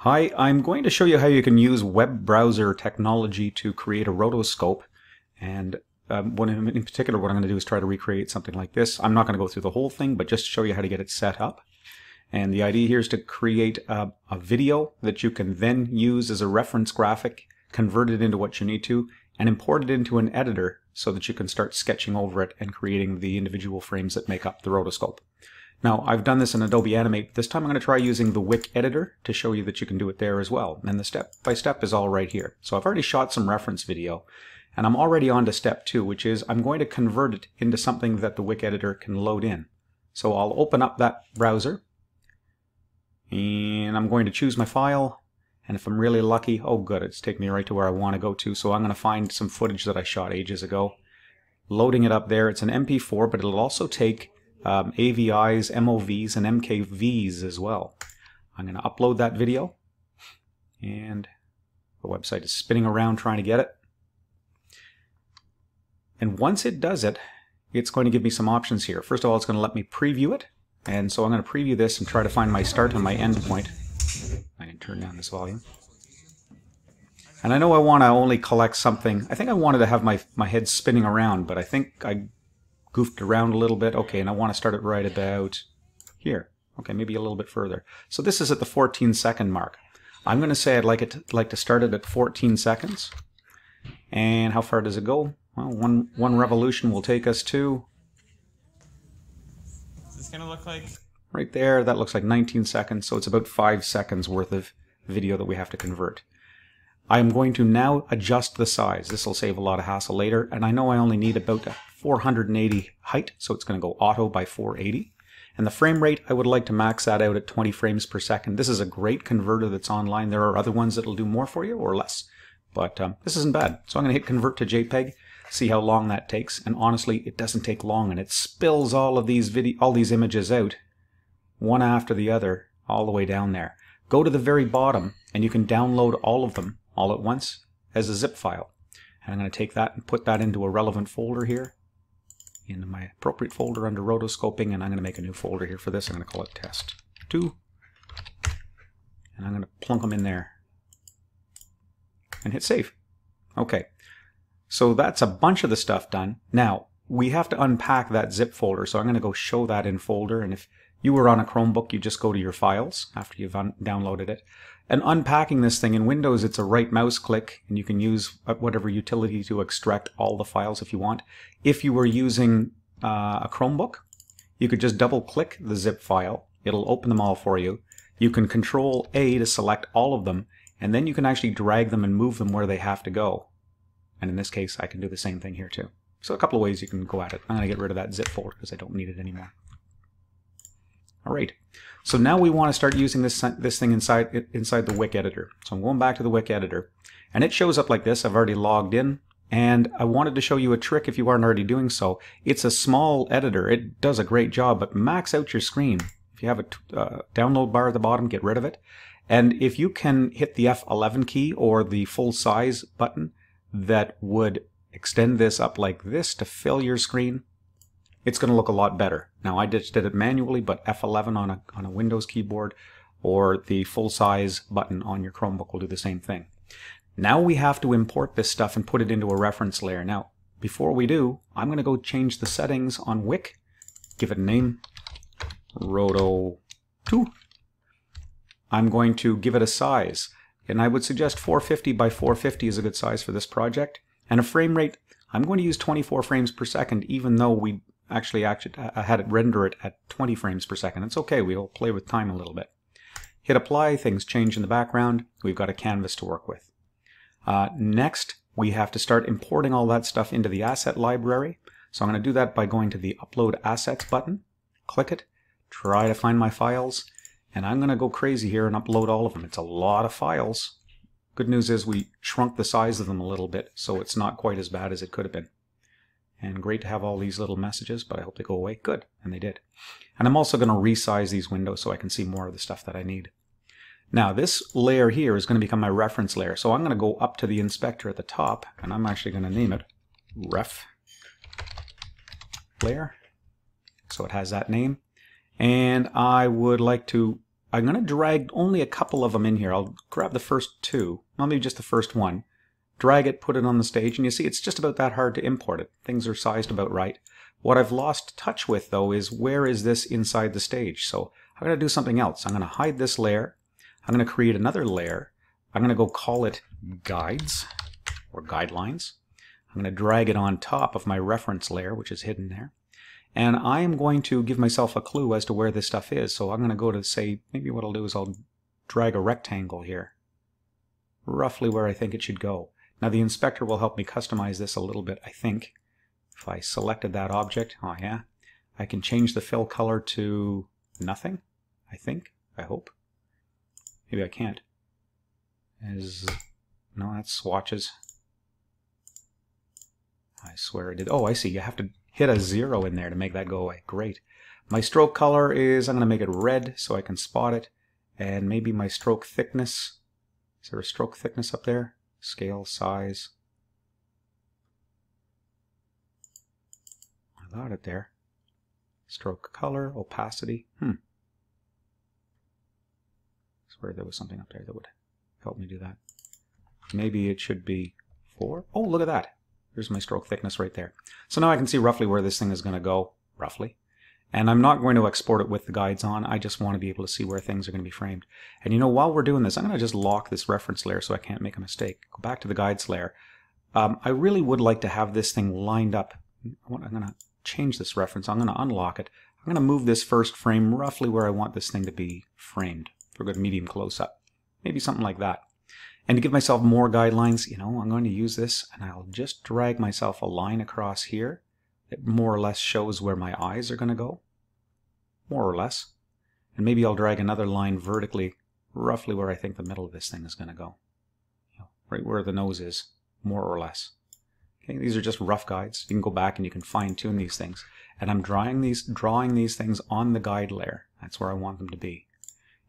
Hi, I'm going to show you how you can use web browser technology to create a rotoscope. And um, in particular, what I'm going to do is try to recreate something like this. I'm not going to go through the whole thing, but just show you how to get it set up. And the idea here is to create a, a video that you can then use as a reference graphic, convert it into what you need to, and import it into an editor so that you can start sketching over it and creating the individual frames that make up the rotoscope. Now, I've done this in Adobe Animate. This time I'm going to try using the Wick editor to show you that you can do it there as well. And the step-by-step -step is all right here. So I've already shot some reference video, and I'm already on to step two, which is I'm going to convert it into something that the Wick editor can load in. So I'll open up that browser, and I'm going to choose my file, and if I'm really lucky, oh good, it's taking me right to where I want to go to, so I'm going to find some footage that I shot ages ago. Loading it up there, it's an MP4, but it'll also take um, AVIs, MOVs, and MKVs as well. I'm going to upload that video, and the website is spinning around trying to get it. And once it does it, it's going to give me some options here. First of all, it's going to let me preview it. And so I'm going to preview this and try to find my start and my end point. I can turn down this volume. And I know I want to only collect something. I think I wanted to have my, my head spinning around, but I think I goofed around a little bit. Okay, and I want to start it right about here. Okay, maybe a little bit further. So this is at the 14 second mark. I'm going to say I'd like it to, like to start it at 14 seconds. And how far does it go? Well, one one revolution will take us to. Is this gonna look like? Right there, that looks like 19 seconds. So it's about five seconds worth of video that we have to convert. I am going to now adjust the size. This will save a lot of hassle later. And I know I only need about 480 height, so it's going to go auto by 480. And the frame rate, I would like to max that out at 20 frames per second. This is a great converter that's online. There are other ones that'll do more for you or less. But um, this isn't bad. So I'm going to hit convert to JPEG, see how long that takes. And honestly, it doesn't take long, and it spills all of these video, all these images out, one after the other, all the way down there. Go to the very bottom, and you can download all of them all at once as a zip file. And I'm going to take that and put that into a relevant folder here, into my appropriate folder under rotoscoping, and I'm going to make a new folder here for this. I'm going to call it test 2. And I'm going to plunk them in there and hit save. Okay, so that's a bunch of the stuff done. Now, we have to unpack that zip folder, so I'm going to go show that in folder, and if you were on a Chromebook, you just go to your files after you've downloaded it. And unpacking this thing in Windows, it's a right mouse click, and you can use whatever utility to extract all the files if you want. If you were using uh, a Chromebook, you could just double click the zip file. It'll open them all for you. You can control A to select all of them, and then you can actually drag them and move them where they have to go. And in this case, I can do the same thing here too. So a couple of ways you can go at it. I'm going to get rid of that zip folder because I don't need it anymore. All right. So now we want to start using this this thing inside inside the Wick editor. So I'm going back to the Wick editor, and it shows up like this. I've already logged in, and I wanted to show you a trick if you aren't already doing so. It's a small editor. It does a great job, but max out your screen. If you have a uh, download bar at the bottom, get rid of it. And if you can hit the F11 key or the full size button that would extend this up like this to fill your screen, it's going to look a lot better. Now I just did it manually, but F11 on a, on a Windows keyboard or the full size button on your Chromebook will do the same thing. Now we have to import this stuff and put it into a reference layer. Now, before we do, I'm going to go change the settings on Wick, give it a name, Roto 2. I'm going to give it a size, and I would suggest 450 by 450 is a good size for this project. And a frame rate, I'm going to use 24 frames per second, even though we actually, actually I had it render it at 20 frames per second. It's okay, we'll play with time a little bit. Hit apply, things change in the background, we've got a canvas to work with. Uh, next, we have to start importing all that stuff into the asset library. So I'm going to do that by going to the upload assets button, click it, try to find my files, and I'm going to go crazy here and upload all of them. It's a lot of files. Good news is we shrunk the size of them a little bit, so it's not quite as bad as it could have been. And great to have all these little messages, but I hope they go away. Good, and they did. And I'm also going to resize these windows so I can see more of the stuff that I need. Now this layer here is going to become my reference layer. So I'm going to go up to the inspector at the top, and I'm actually going to name it ref layer. So it has that name. And I would like to I'm going to drag only a couple of them in here. I'll grab the first two, maybe just the first one, drag it, put it on the stage, and you see it's just about that hard to import it. Things are sized about right. What I've lost touch with, though, is where is this inside the stage? So I'm going to do something else. I'm going to hide this layer. I'm going to create another layer. I'm going to go call it guides or guidelines. I'm going to drag it on top of my reference layer, which is hidden there. And I am going to give myself a clue as to where this stuff is. So I'm going to go to say, maybe what I'll do is I'll drag a rectangle here, roughly where I think it should go. Now the inspector will help me customize this a little bit, I think. If I selected that object, oh yeah, I can change the fill color to nothing, I think, I hope. Maybe I can't. Is no, that's swatches. I swear I did. Oh, I see. You have to hit a zero in there to make that go away. Great. My stroke color is, I'm going to make it red so I can spot it. And maybe my stroke thickness. Is there a stroke thickness up there? Scale, size. I got it there. Stroke color, opacity. Hmm. I swear there was something up there that would help me do that. Maybe it should be four. Oh, look at that. Here's my stroke thickness right there. So now I can see roughly where this thing is going to go, roughly. And I'm not going to export it with the guides on. I just want to be able to see where things are going to be framed. And you know, while we're doing this, I'm going to just lock this reference layer so I can't make a mistake. Go back to the guides layer. Um, I really would like to have this thing lined up. I'm going to change this reference. I'm going to unlock it. I'm going to move this first frame roughly where I want this thing to be framed for a good medium close-up. Maybe something like that. And to give myself more guidelines, you know, I'm going to use this and I'll just drag myself a line across here that more or less shows where my eyes are going to go. More or less. And maybe I'll drag another line vertically, roughly where I think the middle of this thing is going to go. You know, right where the nose is, more or less. Okay, these are just rough guides. You can go back and you can fine tune these things. And I'm drawing these, drawing these things on the guide layer. That's where I want them to be.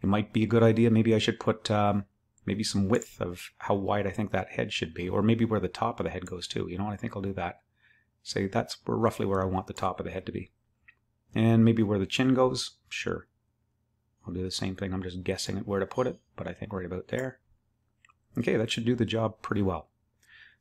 It might be a good idea. Maybe I should put um, maybe some width of how wide I think that head should be, or maybe where the top of the head goes too. You know what? I think I'll do that. Say that's roughly where I want the top of the head to be. And maybe where the chin goes, sure. I'll do the same thing. I'm just guessing at where to put it, but I think right about there. Okay, that should do the job pretty well.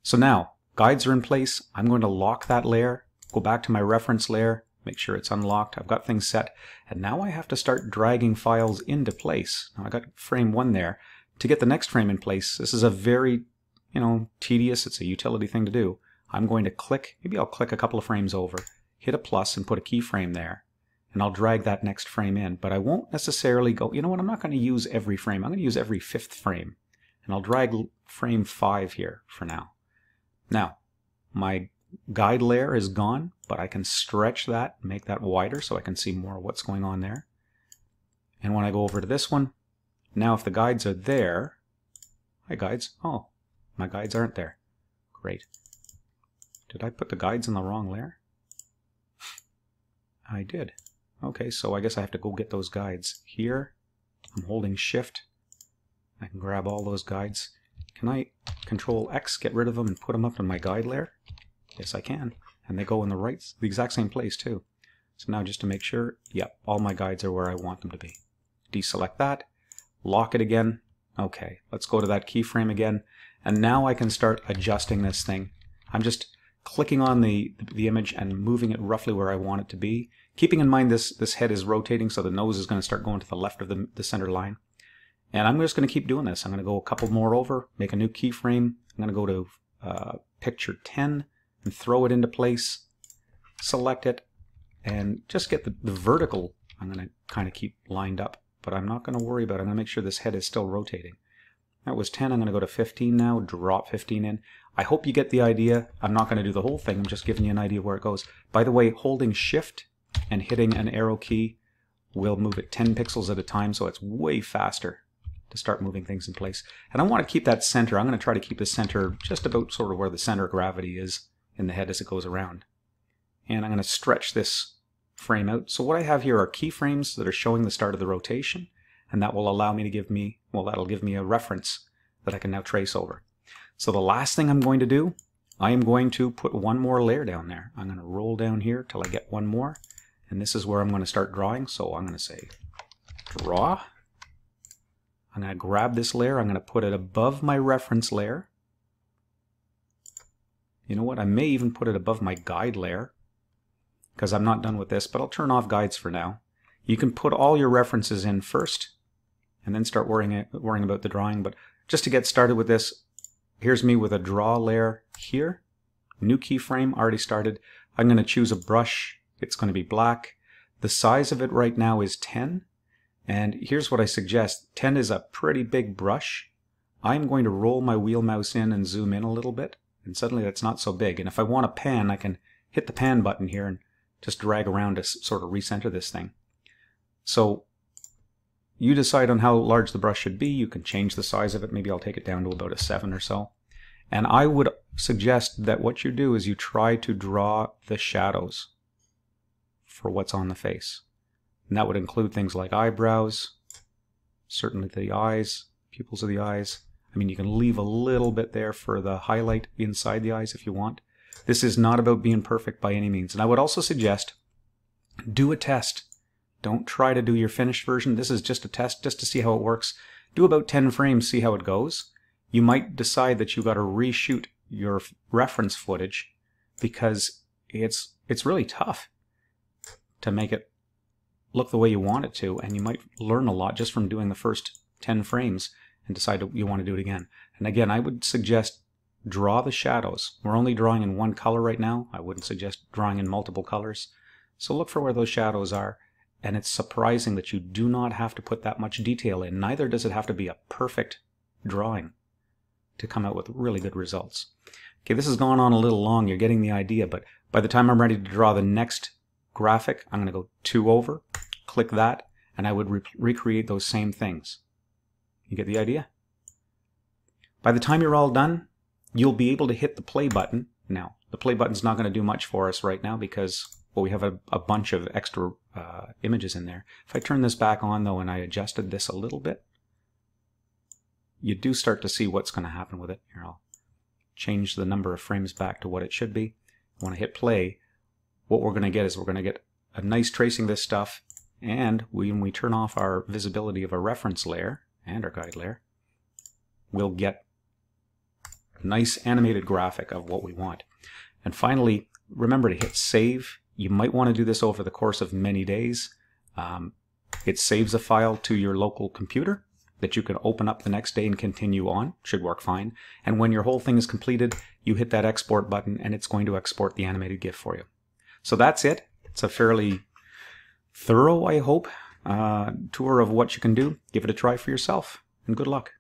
So now, guides are in place. I'm going to lock that layer, go back to my reference layer, make sure it's unlocked. I've got things set, and now I have to start dragging files into place. Now I got frame one there, to get the next frame in place, this is a very, you know, tedious, it's a utility thing to do. I'm going to click, maybe I'll click a couple of frames over, hit a plus and put a keyframe there, and I'll drag that next frame in. But I won't necessarily go, you know what, I'm not going to use every frame. I'm going to use every fifth frame. And I'll drag frame 5 here for now. Now, my guide layer is gone, but I can stretch that, make that wider so I can see more of what's going on there. And when I go over to this one, now if the guides are there, hi guides, oh, my guides aren't there. Great. Did I put the guides in the wrong layer? I did. Okay, so I guess I have to go get those guides. Here, I'm holding shift. I can grab all those guides. Can I control X, get rid of them and put them up in my guide layer? Yes, I can. And they go in the right, the exact same place too. So now just to make sure, yep, all my guides are where I want them to be. Deselect that, lock it again. Okay, let's go to that keyframe again. And now I can start adjusting this thing. I'm just clicking on the, the image and moving it roughly where I want it to be. Keeping in mind this, this head is rotating, so the nose is going to start going to the left of the, the center line. And I'm just going to keep doing this. I'm going to go a couple more over, make a new keyframe. I'm going to go to uh, picture 10 and throw it into place, select it, and just get the, the vertical I'm going to kind of keep lined up but I'm not going to worry about it. I'm going to make sure this head is still rotating. That was 10. I'm going to go to 15 now, drop 15 in. I hope you get the idea. I'm not going to do the whole thing. I'm just giving you an idea where it goes. By the way, holding shift and hitting an arrow key will move it 10 pixels at a time, so it's way faster to start moving things in place. And I want to keep that center. I'm going to try to keep the center just about sort of where the center of gravity is in the head as it goes around. And I'm going to stretch this frame out. So what I have here are keyframes that are showing the start of the rotation, and that will allow me to give me, well, that'll give me a reference that I can now trace over. So the last thing I'm going to do, I am going to put one more layer down there. I'm going to roll down here till I get one more, and this is where I'm going to start drawing. So I'm going to say draw, I'm going to grab this layer, I'm going to put it above my reference layer. You know what, I may even put it above my guide layer because I'm not done with this, but I'll turn off guides for now. You can put all your references in first and then start worrying, worrying about the drawing. But just to get started with this, here's me with a draw layer here. New keyframe, already started. I'm going to choose a brush. It's going to be black. The size of it right now is 10. And here's what I suggest. 10 is a pretty big brush. I'm going to roll my wheel mouse in and zoom in a little bit. And suddenly that's not so big. And if I want a pan, I can hit the pan button here and just drag around to sort of recenter this thing. So you decide on how large the brush should be. You can change the size of it. Maybe I'll take it down to about a 7 or so. And I would suggest that what you do is you try to draw the shadows for what's on the face. And that would include things like eyebrows, certainly the eyes, pupils of the eyes. I mean, you can leave a little bit there for the highlight inside the eyes if you want. This is not about being perfect by any means. And I would also suggest do a test. Don't try to do your finished version. This is just a test just to see how it works. Do about 10 frames, see how it goes. You might decide that you've got to reshoot your reference footage because it's it's really tough to make it look the way you want it to and you might learn a lot just from doing the first 10 frames and decide you want to do it again. And again, I would suggest draw the shadows. We're only drawing in one color right now. I wouldn't suggest drawing in multiple colors. So look for where those shadows are. And it's surprising that you do not have to put that much detail in. Neither does it have to be a perfect drawing to come out with really good results. Okay, this has gone on a little long. You're getting the idea. But by the time I'm ready to draw the next graphic, I'm going to go two over, click that, and I would re recreate those same things. You get the idea? By the time you're all done, you'll be able to hit the play button. Now, the play button's not going to do much for us right now because well, we have a, a bunch of extra uh, images in there. If I turn this back on though and I adjusted this a little bit, you do start to see what's going to happen with it. Here, I'll change the number of frames back to what it should be. When I hit play, what we're going to get is we're going to get a nice tracing this stuff and when we turn off our visibility of a reference layer and our guide layer, we'll get a nice animated graphic of what we want. And finally, remember to hit save. You might want to do this over the course of many days. Um, it saves a file to your local computer that you can open up the next day and continue on. Should work fine. And when your whole thing is completed, you hit that export button and it's going to export the animated GIF for you. So that's it. It's a fairly thorough, I hope, uh, tour of what you can do. Give it a try for yourself and good luck.